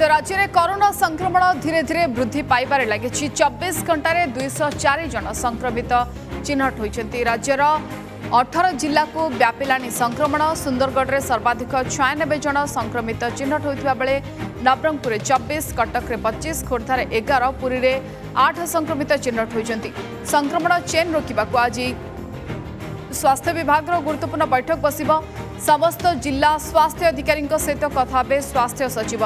ତ ରାଜ୍ୟରେ କରୋନା ସଂକ୍ରମଣ ଧୀରେ ଧୀରେ ବୃଦ୍ଧି ପାଇବାରେ ଲାଗିଛି ଚବିଶ ଘଣ୍ଟାରେ ଦୁଇଶହ ଚାରି ଜଣ ସଂକ୍ରମିତ ଚିହ୍ନଟ ହୋଇଛନ୍ତି ରାଜ୍ୟର ଅଠର ଜିଲ୍ଲାକୁ ବ୍ୟାପିଲାଣି ସଂକ୍ରମଣ ସୁନ୍ଦରଗଡ଼ରେ ସର୍ବାଧିକ ଛୟାନବେ ଜଣ ସଂକ୍ରମିତ ଚିହ୍ନଟ ହୋଇଥିବା ବେଳେ ନବରଙ୍ଗପୁରରେ ଚବିଶ କଟକରେ ପଚିଶ ଖୋର୍ଦ୍ଧାରେ ଏଗାର ପୁରୀରେ ଆଠ ସଂକ୍ରମିତ ଚିହ୍ନଟ ହୋଇଛନ୍ତି ସଂକ୍ରମଣ ଚେନ୍ ରୋକିବାକୁ ଆଜି ସ୍ୱାସ୍ଥ୍ୟ ବିଭାଗର ଗୁରୁତ୍ୱପୂର୍ଣ୍ଣ ବୈଠକ ବସିବ ସମସ୍ତ ଜିଲ୍ଲା ସ୍ୱାସ୍ଥ୍ୟ ଅଧିକାରୀଙ୍କ ସହିତ କଥା ହେବେ ସ୍ୱାସ୍ଥ୍ୟ ସଚିବ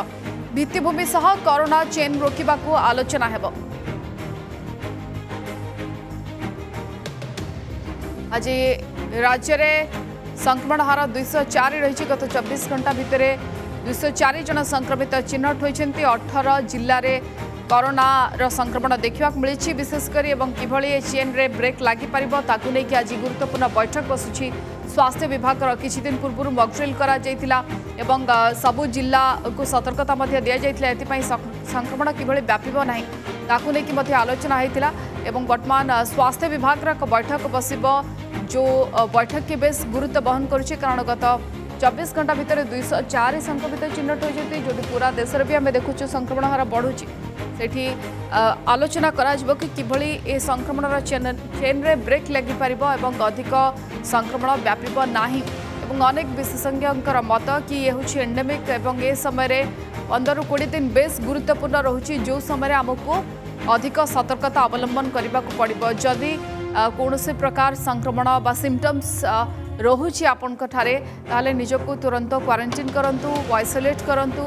ଭିତ୍ତିଭୂମି ସହ କରୋନା ଚେନ୍ ରୋକିବାକୁ ଆଲୋଚନା ହେବ ଆଜି ରାଜ୍ୟରେ ସଂକ୍ରମଣ ହାର ଦୁଇଶହ ଚାରି ରହିଛି ଗତ ଚବିଶ ଘଣ୍ଟା ଭିତରେ ଦୁଇଶହ ଚାରି ଜଣ ସଂକ୍ରମିତ ଚିହ୍ନଟ ହୋଇଛନ୍ତି ଅଠର ଜିଲ୍ଲାରେ করোনার সংক্রমণ দেখা মিছে বিশেষ করে এবং কিভাবে চেন্রে ব্রেক লাগিপার তাকে নিয়ে আজ গুরুত্বপূর্ণ বৈঠক বসুছি ସ୍ୱାସ୍ଥ୍ୟ ବିଭାଗର କିଛି ଦିନ ପୂର୍ବରୁ ମକଡ୍ରିଲ୍ କରାଯାଇଥିଲା ଏବଂ ସବୁ ଜିଲ୍ଲାକୁ ସତର୍କତା ମଧ୍ୟ ଦିଆଯାଇଥିଲା ଏଥିପାଇଁ ସଂକ୍ରମଣ କିଭଳି ବ୍ୟାପିବ ନାହିଁ ତାକୁ ନେଇକି ମଧ୍ୟ ଆଲୋଚନା ହୋଇଥିଲା ଏବଂ ବର୍ତ୍ତମାନ ସ୍ୱାସ୍ଥ୍ୟ ବିଭାଗର ଏକ ବୈଠକ ବସିବ ଯେଉଁ ବୈଠକଟି ବେଶ୍ ଗୁରୁତ୍ୱ ବହନ କରୁଛି କାରଣ ଗତ চব্বিশ ঘণ্টা ভিতরে দুইশ চারি সংক্রমিত চিহ্নট হয়েছেন যেটি পুরা দেশের বি আমি দেখুছ সংক্রমণ হার বড়ুছে ସେଠି ଆଲୋଚନା କରାଯିବ କି କିଭଳି ଏ ସଂକ୍ରମଣର ଚେନ୍ରେ ବ୍ରେକ୍ ଲାଗିପାରିବ ଏବଂ ଅଧିକ ସଂକ୍ରମଣ ବ୍ୟାପିବ ନାହିଁ ଏବଂ ଅନେକ ବିଶେଷଜ୍ଞଙ୍କର ମତ କି ଇଏ ହେଉଛି ଏଣ୍ଡେମିକ୍ ଏବଂ ଏ ସମୟରେ ପନ୍ଦରରୁ କୋଡ଼ିଏ ଦିନ ବେଶ୍ ଗୁରୁତ୍ୱପୂର୍ଣ୍ଣ ରହୁଛି ଯେଉଁ ସମୟରେ ଆମକୁ ଅଧିକ ସତର୍କତା ଅବଲମ୍ବନ କରିବାକୁ ପଡ଼ିବ ଯଦି କୌଣସି ପ୍ରକାର ସଂକ୍ରମଣ ବା ସିମ୍ପଟମ୍ସ ରହୁଛି ଆପଣଙ୍କଠାରେ ତାହେଲେ ନିଜକୁ ତୁରନ୍ତ କ୍ୱାରେଣ୍ଟିନ୍ କରନ୍ତୁ ଆଇସୋଲେଟ୍ କରନ୍ତୁ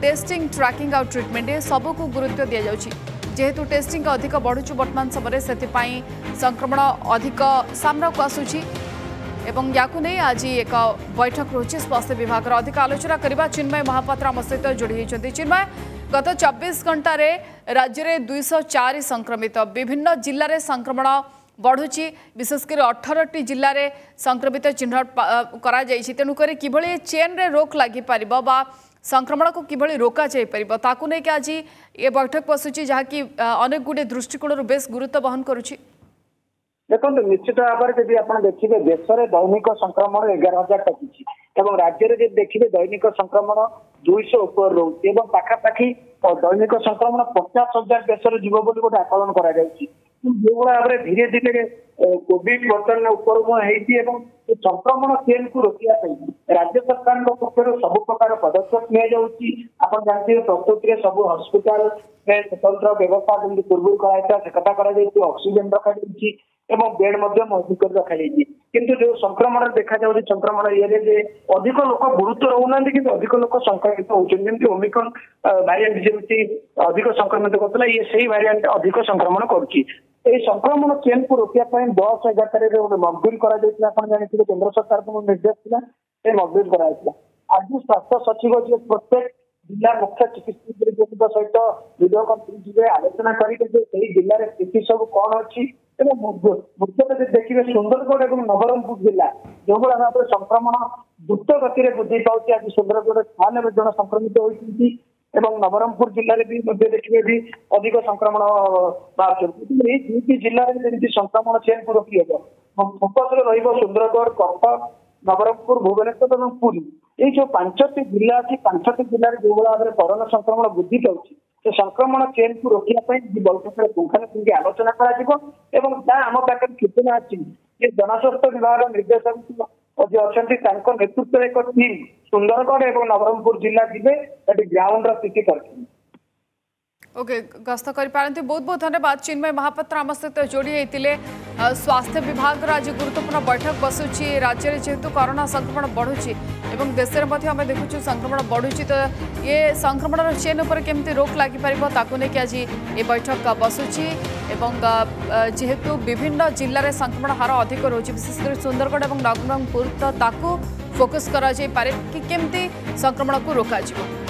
टेस्टिंग ट्राकिंग आउ ट्रिटमेंट सबको गुरुत्व दि जाऊँगी जेहेतु टेस्टिंग अधिक बढ़ुच्छ बर्तमान समय से संक्रमण अधिक सामनाक आसूरी एवं या को नहीं आज एक बैठक रोचे स्वास्थ्य विभाग अधिक आलोचना करने चिन्मय महापात्र आम सहित जोड़ी होती चिन्मय गत चबीस घंटा राज्य में दुईश चार संक्रमित विभिन्न जिले में संक्रमण बढ़ुच विशेषकर अठर टी जिले में संक्रमित चिन्ह कर तेणुक किभ चेन रे रोक लगिपार ସଂକ୍ରମଣକୁ କିଭଳି ରୋକାଯାଇପାରିବ ତାକୁ ନେଇକି ଆଜି ଏ ବୈଠକ ବସୁଛି ଯାହାକି ଅନେକ ଗୁଡ଼ିଏ ଦୃଷ୍ଟିକୋଣରୁ ବେଶ୍ ଗୁରୁତ୍ୱ ବହନ କରୁଛି ଦେଖନ୍ତୁ ନିଶ୍ଚିତ ଭାବରେ ଯଦି ଆପଣ ଦେଖିବେ ଦେଶରେ ଦୈନିକ ସଂକ୍ରମଣ ଏଗାର ହଜାର ଟପିଛି ଏବଂ ରାଜ୍ୟରେ ଯଦି ଦେଖିବେ ଦୈନିକ ସଂକ୍ରମଣ ଦୁଇଶହ ଉପରେ ରହୁଛି ଏବଂ ପାଖାପାଖି ଦୈନିକ ସଂକ୍ରମଣ ପଚାଶ ହଜାର ଦେଶରେ ଯିବ ବୋଲି ଗୋଟେ ଆକଳନ କରାଯାଉଛି ଯେଉଁଭଳି ଭାବରେ ଧୀରେ ଧୀରେ କୋଭିଡ ବର୍ତ୍ତମାନ ଉପରମ ହେଇଛି ଏବଂ ସଂକ୍ରମଣ ଚେନ୍କୁ ରୋକିବା ପାଇଁ ରାଜ୍ୟ ସରକାରଙ୍କ ପକ୍ଷରୁ ସବୁ ପ୍ରକାର ପଦକ୍ଷେପ ନିଆଯାଉଛି ଆପଣ ଜାଣିଥିବେ ପ୍ରକୃତିରେ ସବୁ ହସ୍ପିଟାଲ ରେ ସ୍ୱତନ୍ତ୍ର ବ୍ୟବସ୍ଥା ଯେମିତି ପୂର୍ବରୁ କରାଯାଇଥିଲା ସେକଥା କରାଯାଇଛି ଅକ୍ସିଜେନ ରଖାଯାଇଛି ଏବଂ ବେଡ ମଧ୍ୟ ମଜବୁତ କରି ରଖାଯାଇଛି କିନ୍ତୁ ଯୋଉ ସଂକ୍ରମଣ ଦେଖାଯାଉଛି ସଂକ୍ରମଣ ଇଏରେ ଯେ ଅଧିକ ଲୋକ ଗୁରୁତ୍ୱ ରହୁନାହାନ୍ତି କିନ୍ତୁ ଅଧିକ ଲୋକ ସଂକ୍ରମିତ ହଉଛନ୍ତି ଯେମିତି ଓମିକ୍ରନ୍ ଭାରିଆଣ୍ଟ ଯେମିତି ଅଧିକ ସଂକ୍ରମିତ କରୁଥିଲା ଇଏ ସେଇ ଭାରିଆଣ୍ଟ ଅଧିକ ସଂକ୍ରମଣ କରୁଛି এই ସଂକ୍ରମଣ ଚେନ୍କୁ ରୋକିବା ପାଇଁ ଦଶ ଏଗାର ତାରିଖରେ ଗୋଟେ ମକଡ୍ରିଲ କରାଯାଇଥିଲା ଆପଣ ଜାଣିଥିବେ କେନ୍ଦ୍ର ସରକାରଙ୍କ ନିର୍ଦ୍ଦେଶ ଥିଲା ଏ ମକଡ୍ରିଲ କରାଯାଇଥିଲା ଆଜି ସ୍ୱାସ୍ଥ୍ୟ ସଚିବ ଯିଏ ପ୍ରତ୍ୟେକ ଜିଲ୍ଲା ମୁଖ୍ୟ ଚିକିତ୍ସକଙ୍କ ସହିତ ଭିଡ଼ିଓ କନଫରେନ୍ସରେ ଆଲୋଚନା କରିବେ ଯେ ସେହି ଜିଲ୍ଲାରେ ସ୍ଥିତି ସବୁ କ'ଣ ଅଛି ଏବଂ ମୁଖ୍ୟତଃ ଯଦି ଦେଖିବେ ସୁନ୍ଦରଗଡ଼ ଏବଂ ନବରଙ୍ଗପୁର ଜିଲ୍ଲା ଯେଉଁଭଳି ଭାବରେ ସଂକ୍ରମଣ ଦ୍ରୁତ ଗତିରେ ବୃଦ୍ଧି ପାଉଛି ଆଜି ସୁନ୍ଦରଗଡ଼ରେ ଛୟାନବେ ଜଣ ସଂକ୍ରମିତ ହୋଇଛନ୍ତି ଏବଂ ନବରଙ୍ଗପୁର ଜିଲ୍ଲାରେ ବି ମଧ୍ୟ ଦେଖିବେ ବି ଅଧିକ ସଂକ୍ରମଣ ବାହାରୁଛନ୍ତି କିନ୍ତୁ ଏଇ ଦୁଇଟି ଜିଲ୍ଲାରେ ଯେମିତି ସଂକ୍ରମଣ ଚେନ୍କୁ ରୋକି ହେବ ଫୋକସରେ ରହିବ ସୁନ୍ଦରଗଡ଼ କଟକ ନବରଙ୍ଗପୁର ଭୁବନେଶ୍ୱର ଏବଂ ପୁରୀ ଏଇ ଯୋଉ ପାଞ୍ଚଟି ଜିଲ୍ଲା ଅଛି ପାଞ୍ଚଟି ଜିଲ୍ଲାରେ ଯୋଉଭଳି ଭାବରେ କରୋନା ସଂକ୍ରମଣ ବୃଦ୍ଧି ପାଉଛି ସେ ସଂକ୍ରମଣ ଚେନ୍କୁ ରୋକିବା ପାଇଁ ବୈଠକରେ ପୁଙ୍ଖାନୁପୁଙ୍ଖି ଆଲୋଚନା କରାଯିବ ଏବଂ ଯାହା ଆମ ପାଖରେ ସୂଚନା ଅଛି ଯେ ଜନସ୍ୱାସ୍ଥ୍ୟ ବିଭାଗ ନିର୍ଦ୍ଦେଶକ ଯିଏ ଅଛନ୍ତି ତାଙ୍କ ନେତୃତ୍ୱରେ ଏକ ଟିମ୍ ସୁନ୍ଦରଗଡ଼ ଏବଂ ନବରଙ୍ଗପୁର ଜିଲ୍ଲା ଯିବେ ସେଠି ଗ୍ରାଉଣ୍ଡର ସ୍ଥିତି କରିଛନ୍ତି ओके गस्त पारती बहुत बहुत धन्यवाद चिन्मय महापात्र आम सहित जोड़ी होते स्वास्थ्य विभाग आज गुरुत्वपूर्ण बैठक बसुच्च राज्य में जेहेतु करोना संक्रमण बढ़ुची देश में आम देखु संक्रमण बढ़ुच्च तो ये संक्रमण चेन पर केमती रोक लगिपर ताक आज ये बैठक बसुची जेहेतु विभिन्न जिले में संक्रमण हार अधिक रोच विशेषकर सुंदरगढ़ और नवरंगपुर तो ताकू फोकस कर संक्रमण को रोक